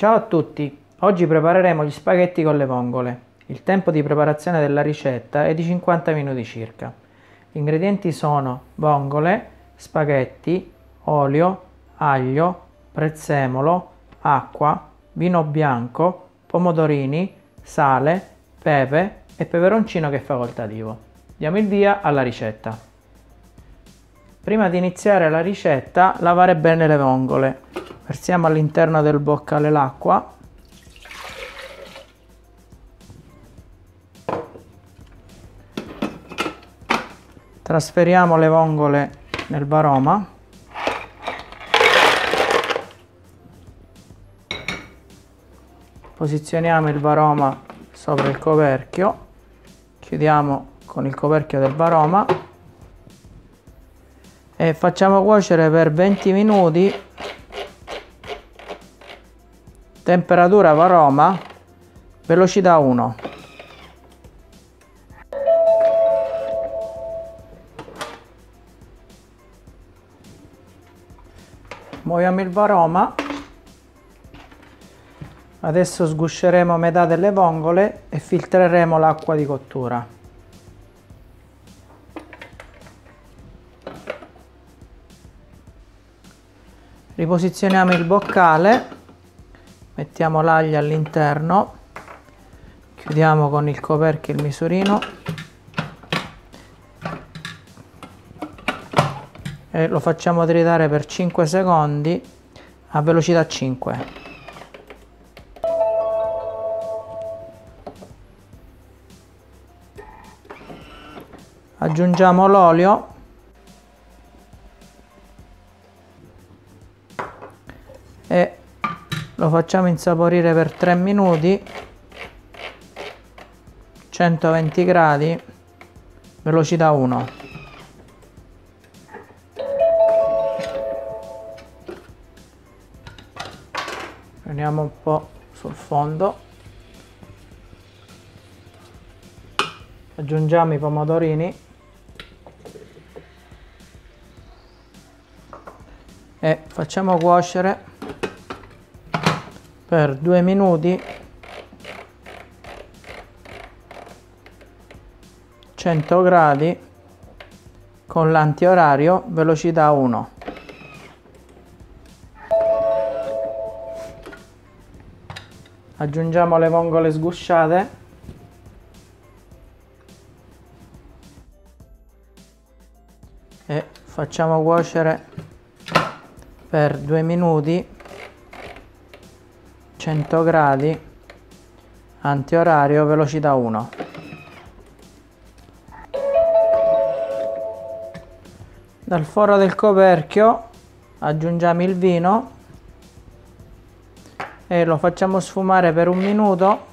Ciao a tutti, oggi prepareremo gli spaghetti con le vongole. Il tempo di preparazione della ricetta è di 50 minuti circa. Gli ingredienti sono vongole, spaghetti, olio, aglio, prezzemolo, acqua, vino bianco, pomodorini, sale, pepe e peperoncino che è facoltativo. Diamo il via alla ricetta. Prima di iniziare la ricetta, lavare bene le vongole versiamo all'interno del boccale l'acqua. Trasferiamo le vongole nel varoma posizioniamo il varoma sopra il coperchio. Chiudiamo con il coperchio del varoma e facciamo cuocere per 20 minuti temperatura varoma velocità 1 muoviamo il varoma. Adesso sgusceremo metà delle vongole e filtreremo l'acqua di cottura. Riposizioniamo il boccale mettiamo l'aglio all'interno. Chiudiamo con il coperchio il misurino. E lo facciamo tritare per 5 secondi a velocità 5 aggiungiamo l'olio. E lo facciamo insaporire per 3 minuti. 120 gradi. Velocità 1 prendiamo un po' sul fondo. Aggiungiamo i pomodorini. E facciamo cuocere per due minuti. 100 gradi con l'antiorario velocità 1 aggiungiamo le vongole sgusciate. E facciamo cuocere per due minuti 100 gradi antiorario velocità 1 dal foro del coperchio aggiungiamo il vino e lo facciamo sfumare per un minuto.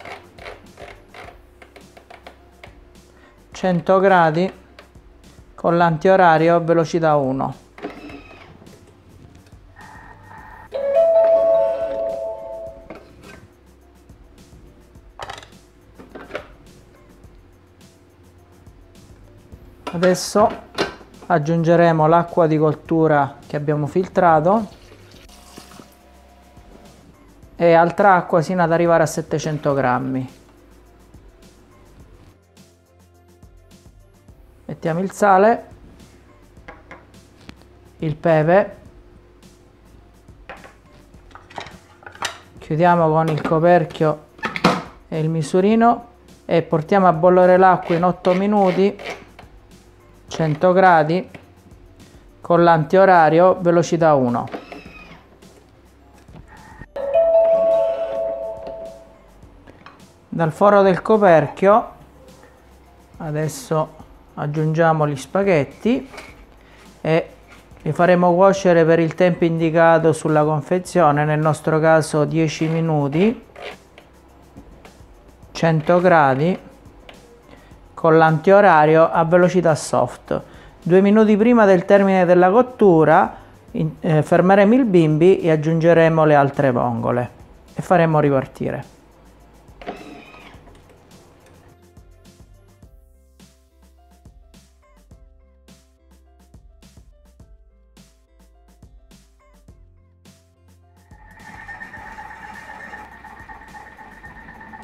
100 gradi con l'antiorario velocità 1 Adesso aggiungeremo l'acqua di cottura che abbiamo filtrato e altra acqua sino ad arrivare a 700 grammi. Mettiamo il sale, il pepe, chiudiamo con il coperchio e il misurino e portiamo a bollire l'acqua in 8 minuti 100 gradi. Con l'antiorario velocità 1 dal foro del coperchio adesso aggiungiamo gli spaghetti e li faremo cuocere per il tempo indicato sulla confezione nel nostro caso 10 minuti. 100 gradi con l'antiorario a velocità soft. Due minuti prima del termine della cottura in, eh, fermeremo il bimbi e aggiungeremo le altre vongole e faremo ripartire.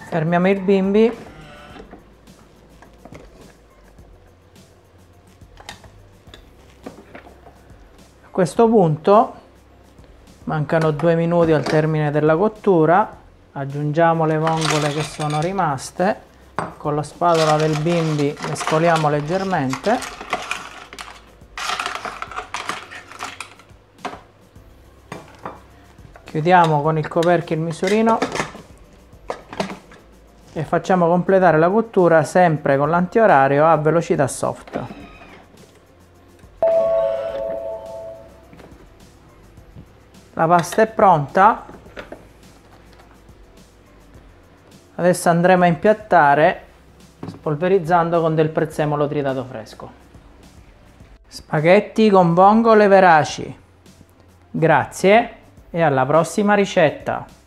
fermiamo il bimbi questo punto mancano due minuti al termine della cottura aggiungiamo le vongole che sono rimaste con la spatola del bimbi mescoliamo leggermente. Chiudiamo con il coperchio il misurino e facciamo completare la cottura sempre con l'antiorario a velocità soft la pasta è pronta. Adesso andremo a impiattare spolverizzando con del prezzemolo tritato fresco. Spaghetti con vongole veraci. Grazie e alla prossima ricetta